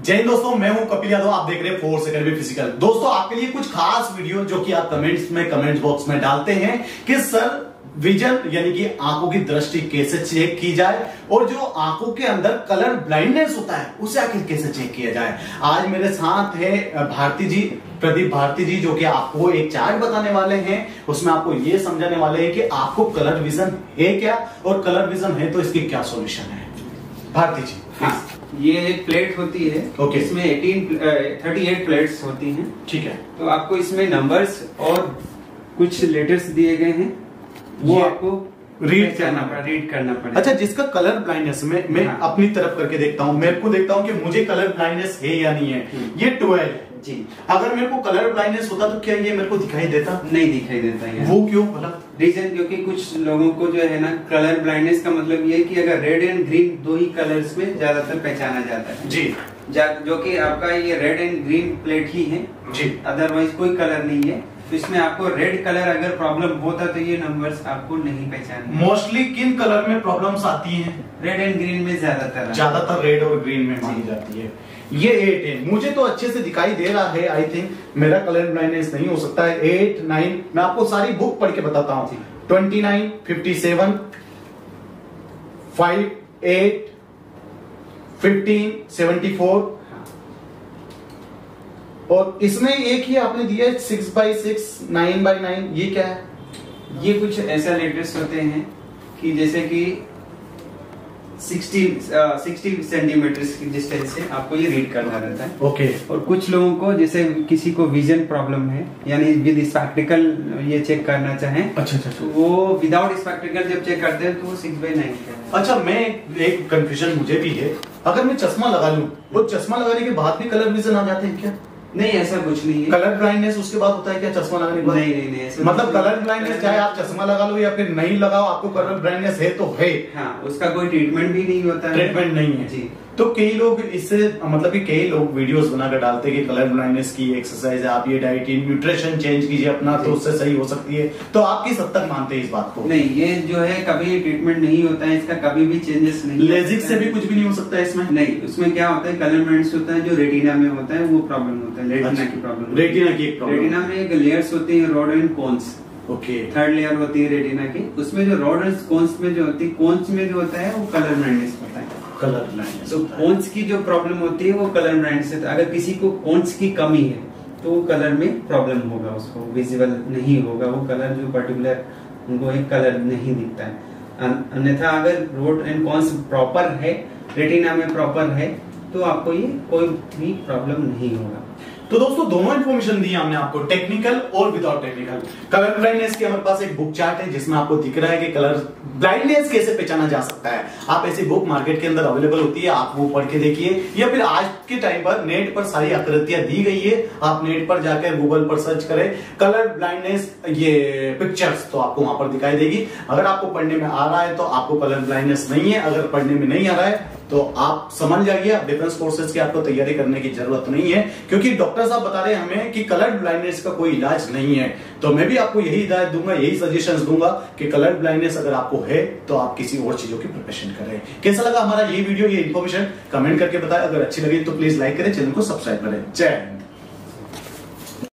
जय हिंद दोस्तों, मैं हूँ कपिल यादव, आप देख रहे हैं फोर्स अकेडमी फ़िज़िकल दोस्तों, आपके लिए कुछ खास वीडियो जो कि आप कमेंट्स में कमेंट बॉक्स में डालते हैं कि सर विजन यानी कि आँखों की दृष्टि कैसे चेक की जाए और जो आँखों के अंदर कलर ब्लाइंडनेस होता है, उसे आखिर कैसे चेक किया जाए। आज मेरे साथ है भारती जी, प्रदीप भारती जी, जो कि आपको एक चार्ट बताने वाले हैं। उसमें आपको ये समझाने वाले हैं कि आपको कलर विजन है क्या? और कलर विजन है तो इसकी क्या सोल्यूशन है? भारती जी हाँ ये एक प्लेट होती है ओके। इसमें 18 38 प्लेट्स होती हैं। ठीक है। तो आपको इसमें नंबर्स और कुछ लेटर्स दिए गए हैं। वो आपको रीड करना करना पड़ा रीड करना पड़ा अच्छा जिसका कलर ब्लाइंडनेस मैं मैं हाँ। अपनी तरफ़ करके देखता हूँ मेरे को देखता हूँ कि मुझे कलर ब्लाइंडनेस है या नहीं है। हम्म। ये ट्वेल्व है। जी। अगर मेरे को कलर ब्लाइंडनेस होता तो क्या ये मेरे को दिखाई देता? नहीं दिखाई देता है वो क्यों? भला रीजन क्योंकि कुछ लोगों को जो है ना कलर ब्लाइंडनेस का मतलब ये है कि अगर रेड एंड ग्रीन दो ही कलर्स में ज़्यादातर पहचाना जाता है। जी। जो कि आपका ये रेड एंड ग्रीन प्लेट ही है। जी। अदरवाइज़ कोई कलर नहीं है। तो इसमें आपको रेड कलर अगर प्रॉब्लम होता तो ये नंबर्स आपको नहीं पहचाने मोस्टली किन कलर में प्रॉब्लम्स आती हैं? रेड एंड ग्रीन में ज़्यादातर ज़्यादातर रेड और ग्रीन में मानी जाती है। ये एट है। मुझे तो अच्छे से दिखाई दे रहा है आई थिंक मेरा कलर ब्लाइंडनेस नहीं हो सकता है। एट नाइन मैं आपको सारी बुक पढ़ के बताता हूँ। Twenty nine fifty seven five eight fifteen seventy four और इसमें एक ही आपने दिया है six by six nine by nine ये क्या है? ये कुछ ऐसा लेटेस्ट होते हैं कि जैसे कि 60 सिक्सटी सेंटीमीटर की डिस्टेंस से आपको ये रीड करना रहता है। Okay okay. और कुछ लोगों को जैसे किसी को विजन प्रॉब्लम है यानी विद स्पेक्टिकल ये चेक करना चाहें अच्छा अच्छा तो वो विदाउट स्पेक्टिकल जब चेक करते हैं तो वो सिक्स बाई नाइन अच्छा मैं एक कंफ्यूजन मुझे भी है। अगर मैं चश्मा लगा लूँ वो चश्मा लगाने के बाद भी कलर विजन आ जाते हैं क्या? नहीं ऐसा कुछ नहीं है। कलर ब्लाइंडनेस उसके बाद होता है क्या चश्मा लगाने के बाद? नहीं नहीं नहीं ऐसा मतलब कलर ब्लाइंडनेस चाहे आप चश्मा लगा लो या फिर नहीं लगाओ आपको कलर ब्लाइंडनेस है तो है। हाँ उसका कोई ट्रीटमेंट भी नहीं होता है। ट्रीटमेंट नहीं है। जी। तो कई लोग इससे मतलब कि कई लोग वीडियोस बनाकर डालते हैं कि कलर ब्लाइंडनेस की एक्सरसाइज है आप ये डाइट न्यूट्रिशन चेंज कीजिए अपना तो उससे सही हो सकती है। तो आप किस हद तक मानते हैं इस बात को? नहीं ये जो है कभी ट्रीटमेंट नहीं होता है इसका कभी भी चेंजेस नहीं लेजिक से भी कुछ भी नहीं हो सकता है इसमें? नहीं उसमें क्या होता है कलर ब्लाइंड्स होता है जो रेटिना में होता है वो प्रॉब्लम होता है रेटिना अच्छा, की प्रॉब्लम रेटिना की रेटिना में एक लेयर्स होती है rod and cones okay third layer होती है रेटिना की। उसमें जो रॉड एंड कोन्स में जो होती है कोन्स में जो होता है वो कलर ब्लाइंडनेस होता है। कलर ब्लाइंड तो कोन्स की जो प्रॉब्लम होती है, वो कलर ब्लाइंड से, अगर किसी को कोन्स की कमी है तो वो कलर में प्रॉब्लम होगा, उसको विजिबल नहीं होगा। वो कलर जो पर्टिकुलर उनको एक कलर नहीं दिखता है। अन्यथा अगर रोड एंड कॉन्स प्रॉपर है रेटिना में प्रॉपर है तो आपको ये कोई भी प्रॉब्लम नहीं होगा। तो दोस्तों, दोनों इन्फॉर्मेशन दी हमने आपको टेक्निकल और विदाउट टेक्निकल कलर ब्लाइंडनेस की हमारे पास एक बुक चार्ट है, जिसमें आपको दिख रहा है कि कलर ब्लाइंडनेस कैसे पहचाना जा सकता है। आप ऐसी बुक मार्केट के अंदर अवेलेबल होती है, आप वो पढ़ के देखिए, या फिर आज के टाइम पर नेट पर सारी आकृतियाँ दी गई है, आप नेट पर जाकर गूगल पर सर्च करें कलर ब्लाइंडनेस ये पिक्चर्स तो आपको वहाँ पर दिखाई देगी। अगर आपको पढ़ने में आ रहा है तो आपको कलर ब्लाइंडनेस नहीं है, अगर पढ़ने में नहीं आ रहा है तो आप समझ जाइए आप डिफेंस कोर्सेज की आपको तैयारी करने की ज़रूरत नहीं है, क्योंकि डॉक्टर साहब बता रहे हैं हमें कि कलर ब्लाइंडनेस का कोई इलाज नहीं है। तो मैं भी आपको यही हिदायत दूँगा, यही सजेशन दूँगा कि कलर ब्लाइंडनेस अगर आपको है तो आप किसी और चीज़ों की प्रिपरेशन करें। कैसा लगा हमारा ये वीडियो ये इन्फॉर्मेशन कमेंट करके बताए। अगर अच्छी लगी तो प्लीज़ लाइक करें चैनल को सब्सक्राइब करें। जय हिंद।